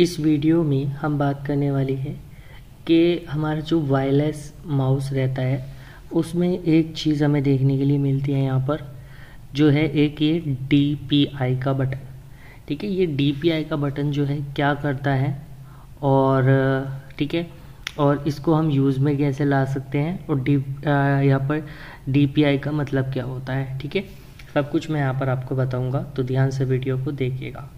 इस वीडियो में हम बात करने वाली है कि हमारा जो वायरलेस माउस रहता है, उसमें एक चीज़ हमें देखने के लिए मिलती है यहाँ पर, जो है एक ये डी पी आई का बटन ठीक है, ये डी पी आई का बटन जो है क्या करता है? और, ठीक है, और इसको हम यूज़ में कैसे ला सकते हैं? और डी यहाँ पर डी पी आई का मतलब क्या होता है? ठीक है, सब कुछ मैं यहाँ पर आपको बताऊँगा तो ध्यान से वीडियो को देखिएगा।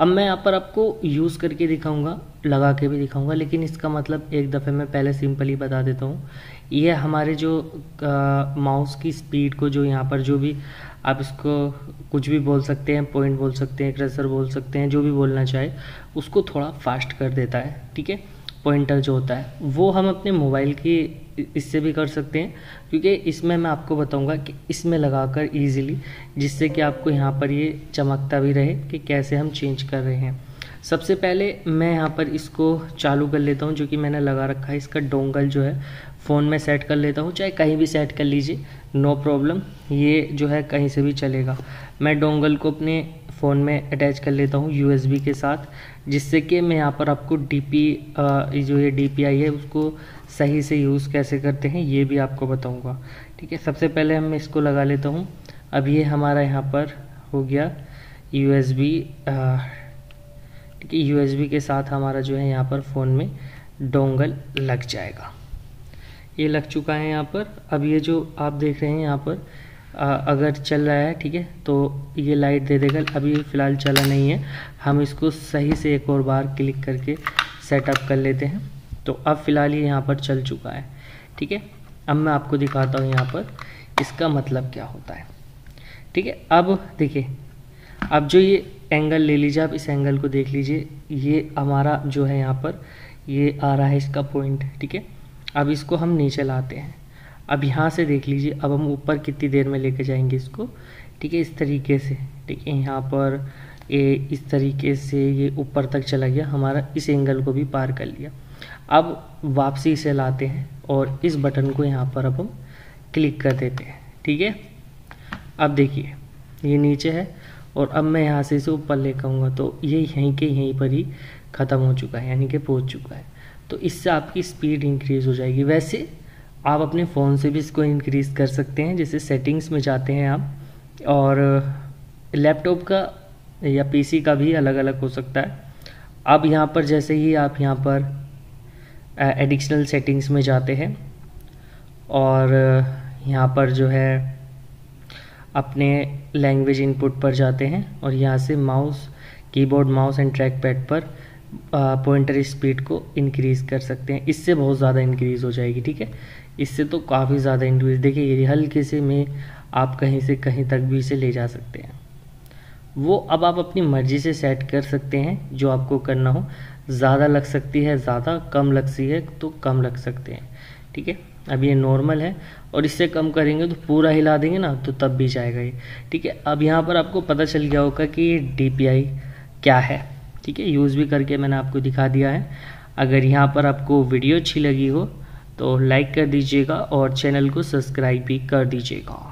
अब मैं यहाँ पर आपको यूज़ करके दिखाऊँगा, लगा के भी दिखाऊँगा, लेकिन इसका मतलब एक दफ़े मैं पहले सिंपली बता देता हूँ। ये हमारे जो माउस की स्पीड को जो यहाँ पर जो भी आप इसको कुछ भी बोल सकते हैं पॉइंट बोल सकते हैं क्रेसर बोल सकते हैं, जो भी बोलना चाहे, उसको थोड़ा फास्ट कर देता है, ठीक है? पॉइंटर जो होता है, वो हम अपने मोबाइल की इससे भी कर सकते हैं। क्योंकि इसमें मैं आपको बताऊँगा कि इसमें लगाकर इजीली जिससे कि आपको यहाँ पर ये चमकता भी रहे कि कैसे हम चेंज कर रहे हैं। सबसे पहले मैं यहाँ पर इसको चालू कर लेता हूँ, जो कि मैंने लगा रखा है। इसका डोंगल जो है फ़ोन में सेट कर लेता हूँ। चाहे कहीं भी सेट कर लीजिए नो प्रॉब्लम ये जो है, कहीं से भी चलेगा। मैं डोंगल को अपने फ़ोन में अटैच कर लेता हूँ यूएसबी के साथ, जिससे कि मैं यहाँ पर आपको डीपी जो ये डी है, उसको सही से यूज़ कैसे करते हैं, ये भी आपको बताऊँगा। ठीक है, सबसे पहले हम इसको लगा लेता हूँ। अब ये हमारा यहाँ पर हो गया यू एस ठीक है यूएसबी के साथ हमारा जो है यहाँ पर फ़ोन में डोंगल लग जाएगा। ये लग चुका है यहाँ पर। अब ये जो आप देख रहे हैं यहाँ पर अगर चल रहा है, ठीक है? तो ये लाइट दे देगा। अभी फ़िलहाल चला नहीं है। हम इसको सही से एक और बार क्लिक करके सेटअप कर लेते हैं। तो अब फ़िलहाल ये यहाँ पर चल चुका है, ठीक है? अब मैं आपको दिखाता हूँ यहाँ पर इसका मतलब क्या होता है, ठीक है? अब देखिए, अब जो ये एंगल ले लीजिए, आप इस एंगल को देख लीजिए। ये हमारा जो है यहाँ पर, ये आ रहा है इसका पॉइंट ठीक है? अब इसको हम नीचे लाते हैं। अब यहाँ से देख लीजिए, अब हम ऊपर कितनी देर में लेके जाएँगे इसको? ठीक है, इस तरीके से। ठीक है, यहाँ पर ये इस तरीके से ये ऊपर तक चला गया। हमारा इस एंगल को भी पार कर लिया। अब वापसी से लाते हैं और इस बटन को यहाँ पर अब हम क्लिक कर देते हैं। ठीक है? अब देखिए, ये नीचे है और अब मैं यहाँ से इसे ऊपर लेकर आऊँगा। तो ये यहीं के यहीं पर ही ख़त्म हो चुका है, यानी कि पहुँच चुका है। तो इससे आपकी स्पीड इंक्रीज़ हो जाएगी। वैसे आप अपने फ़ोन से भी इसको इंक्रीज़ कर सकते हैं, जैसे सेटिंग्स में जाते हैं आप, और लैपटॉप का या पीसी का भी अलग अलग हो सकता है। अब यहाँ पर जैसे ही आप यहाँ पर एडिशनल सेटिंग्स में जाते हैं, और, यहाँ पर जो है, अपने लैंग्वेज इनपुट पर जाते हैं, और यहाँ से mouse keyboard mouse and track pad पर पॉइंटर स्पीड को इंक्रीज़ कर सकते हैं। इससे बहुत ज़्यादा इंक्रीज़ हो जाएगी, ठीक है? इससे तो काफ़ी ज़्यादा इंक्रीज़ देखिए, ये हल्के से में आप कहीं से कहीं तक भी इसे ले जा सकते हैं। वो अब आप अपनी मर्ज़ी से सेट कर सकते हैं, जो आपको करना हो। ज़्यादा लग सकती है, ज़्यादा कम लग लगती है तो कम लग सकते हैं, ठीक है? अब ये नॉर्मल है और इससे कम करेंगे तो पूरा हिला देंगे ना तो तब भी जाएगा ये, ठीक है? अब यहाँ पर आपको पता चल गया होगा कि ये डी क्या है। ठीक है यूज़ भी करके मैंने आपको दिखा दिया है। अगर यहाँ पर आपको वीडियो अच्छी लगी हो तो लाइक कर दीजिएगा और चैनल को सब्सक्राइब भी कर दीजिएगा।